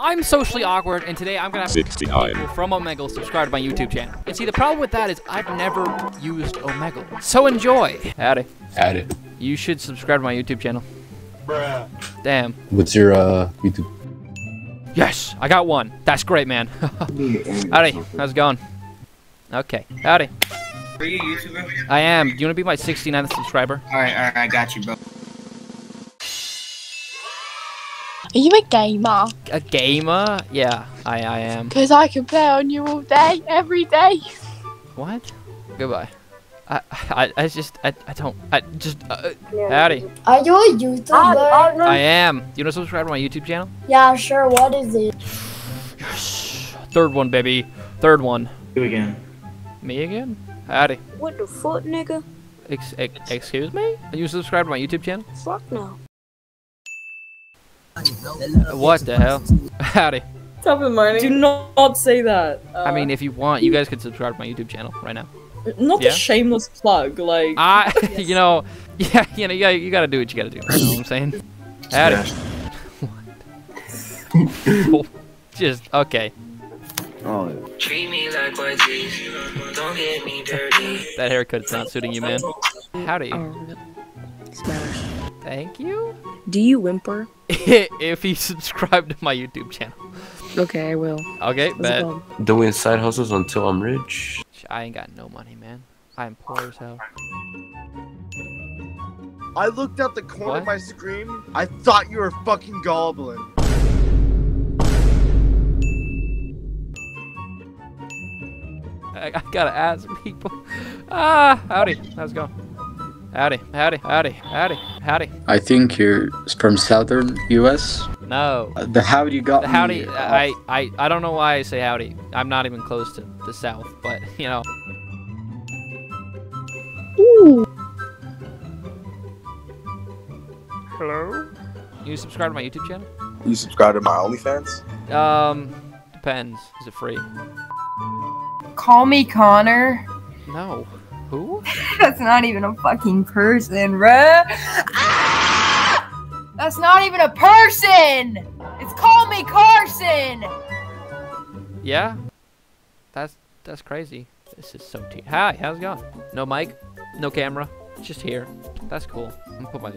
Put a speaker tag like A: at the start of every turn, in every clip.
A: I'm socially awkward, and today I'm gonna have
B: 69.
A: people from Omegle subscribe to my YouTube channel. And see, the problem with that is I've never used Omegle. So enjoy. Howdy.
C: Add it.
A: You should subscribe to my YouTube channel. Bruh. Damn.
C: What's your uh YouTube?
A: Yes, I got one. That's great, man. Howdy. How's it going? Okay. Howdy.
D: Are you a YouTuber?
A: I am. Do you want to be my 69th subscriber?
D: Alright, alright, I got you, bro.
E: Are you a gamer?
A: A gamer? Yeah, I, I am.
E: Because I can play on you all day, every day.
A: What? Goodbye. I, I, I just, I, I don't, I just, uh, howdy.
F: Are you a YouTuber?
A: I am. You want to subscribe to my YouTube channel?
F: yeah, sure. What is it?
A: Third one, baby. Third one.
D: You again.
A: Me again? Howdy.
G: What the fuck, nigga?
A: Ex ex excuse me? You subscribe to my YouTube channel?
G: Fuck no.
A: What the hell? Howdy.
H: Top of the morning. Do not say that.
A: I mean, if you want, you guys could subscribe to my YouTube channel right now.
H: not
A: yeah.
H: a shameless plug. Like,
A: I, you know, yeah, you know, you gotta, you gotta do what you gotta do. You know what I'm saying? Howdy. What? Just okay.
D: Treat me like what Don't get me dirty.
A: That haircut's not suiting you, man. Howdy.
G: Um, Smash.
A: Thank you.
G: Do you whimper?
A: if you subscribe to my YouTube channel.
G: Okay, I will.
A: Okay,
G: What's it
A: bet.
G: called?
C: Doing side hustles until I'm rich.
A: I ain't got no money, man. I am poor as hell.
I: I looked out the corner
A: What?
I: of my screen. I thought you were a fucking goblin.
A: I, I gotta ask people. Ah, howdy. How's it going? Howdy, howdy, howdy, howdy, howdy.
J: I think you're from southern U.S.
A: No.
J: Uh, the howdy got
A: The
J: me
A: howdy. I, I, I don't know why I say howdy. I'm not even close to the south, but, you know. Ooh. Hello? You subscribe to my YouTube channel?
K: You subscribe to my OnlyFans?
A: Um, depends. Is it free?
L: Call me Connor.
A: No. Who?
L: That's not even a fucking person, bruh. Ah! That's not even a person. It's Call Me Carson.
A: Yeah? That's that's crazy. This is so te- Hi, how's it going? No mic, no camera, just here. That's cool. I'm gonna put my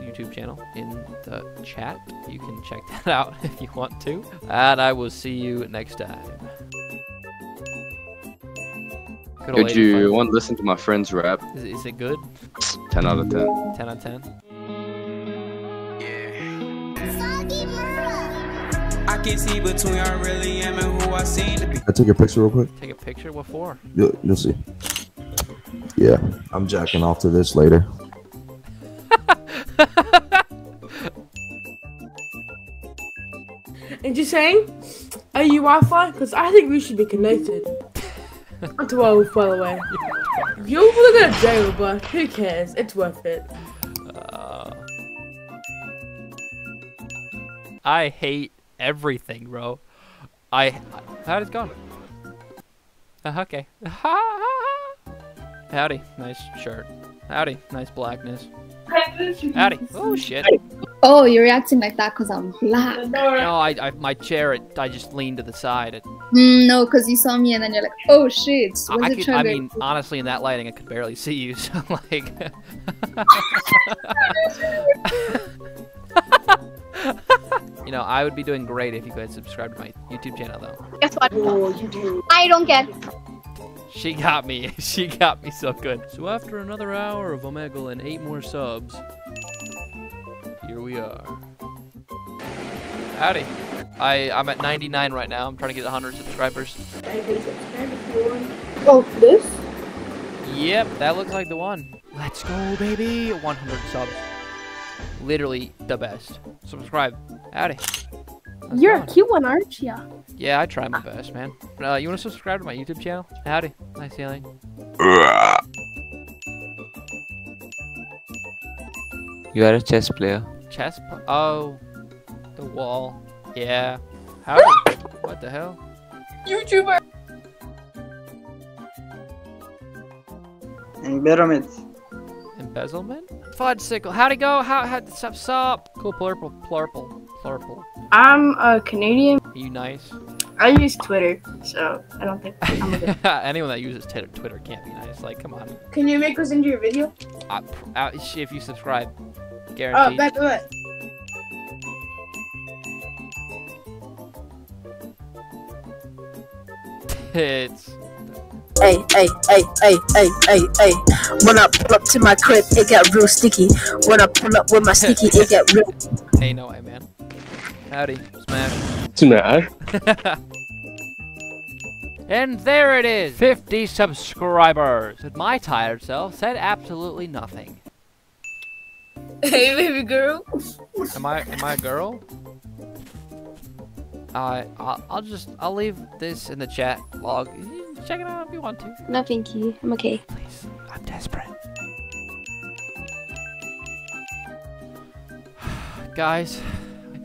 A: YouTube channel in the chat. You can check that out if you want to. And I will see you next time. Good old
M: Could you want to listen to my friend's rap?
A: Is, is it good?
M: 10 out of 10.
A: 10 out of 10?
D: I can see between I really am and who I seem to be.
N: I take a picture real quick.
A: Take a picture? What for?
N: You'll, you'll see. Yeah, I'm jacking off to this later.
O: And just saying, are you Wi-Fi? Because I think we should be connected. I'm 12, by the way. You're probably gonna jail, but who cares? It's worth it.
A: Uh, I hate everything, bro. I. How'd it go? Uh, okay. Howdy. Nice shirt. Howdy. Nice blackness. Howdy. Oh, shit.
P: Oh, you're reacting like that because I'm black.
A: No, I, I my chair, it, I just leaned to the side. It,
P: Mm, no, because you saw me and then you're like, oh shit. Was
A: I, could,
P: trying
A: I
P: to-
A: mean, honestly, in that lighting, I could barely see you. So, like. you know, I would be doing great if you guys subscribed to my YouTube channel, though.
P: Guess what? Oh, you do. I don't get.
A: She got me. She got me so good. So after another hour of Omegle and eight more subs, here we are. Howdy. I, I'm at 99 right now. I'm trying to get 100 subscribers.
O: Oh, this?
A: Yep, that looks like the one. Let's go, baby. 100 subs. Literally the best. Subscribe. Howdy. How's
Q: You're a cute one, aren't you?
A: Yeah, I try my best, man. Uh, you want to subscribe to my YouTube channel? Howdy. Nice alien.
M: You are a chess player.
A: Chess? pl- Oh, the wall. Yeah. Howdy. what the hell?
O: YouTuber.
R: Embezzlement.
A: Embezzlement? Fudge sickle. How'd it go? How? How? Sup? Sup? Cool. Plurple. Plurple. Plurple.
O: I'm a Canadian.
A: Are you nice?
O: I use Twitter, so I don't think I'm good.
A: Anyone that uses Twitter, Twitter can't be nice. Like, come on.
O: Can you make us into your video?
A: Uh, pr- uh, sh- if you subscribe, guaranteed.
O: Oh,
A: guaranteed.
O: bet, bet.
B: Hey, hey, hey, hey, hey, hey, hey. When I pull up to my crib, it got real sticky. When I pull up with my sticky, it got real.
A: hey, no way, man. Howdy, smash.
C: Smash.
A: And there it is, 50 subscribers. And my tired self said absolutely nothing.
O: Hey, baby girl.
A: Am I am I a girl? Uh, I'll, I'll just I'll leave this in the chat log. Check it out if you want to.
E: No, thank you. I'm okay.
A: Please, I'm desperate. Guys,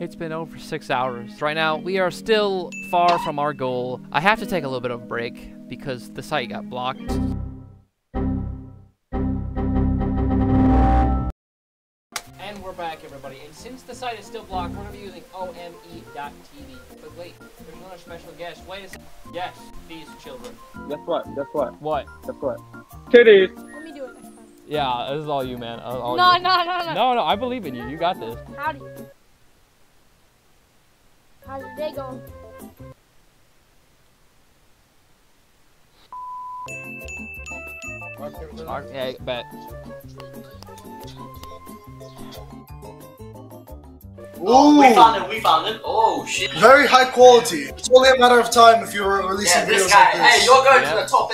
A: it's been over six hours. Right now, we are still far from our goal. I have to take a little bit of a break because the site got blocked. Back, everybody. And since the site is still blocked, we're going to be using OME.tv. But wait, there's another special guest. Wait a second. Yes, these children.
Q: Guess what? Guess what?
A: What?
Q: Guess what? Titties.
E: Let me do it next time.
A: Yeah, this is all you, man. All- all
E: No,
A: you.
E: no, no, no.
A: No, no, I believe in you. You got this.
E: Howdy. How's your day going?
A: Okay, bet.
R: Oh, we found it, we found it. Oh shit.
S: Very high quality. It's only a matter of time if you were releasing
R: Yeah, this
S: videos
R: guy.
S: like this.
R: Hey, you're going to the top.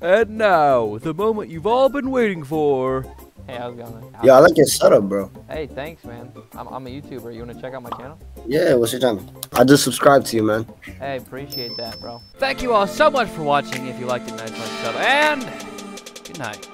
A: And now, the moment you've all been waiting for. Hey, how's it going? man?
T: Yeah, I like your setup, bro.
A: Hey, thanks, man. I'm, I'm a YouTuber. You want to check out my channel?
T: Yeah, what's your channel? I just subscribed to you, man.
A: Hey, appreciate that, bro. Thank you all so much for watching. If you liked it, nice like sub, and good night.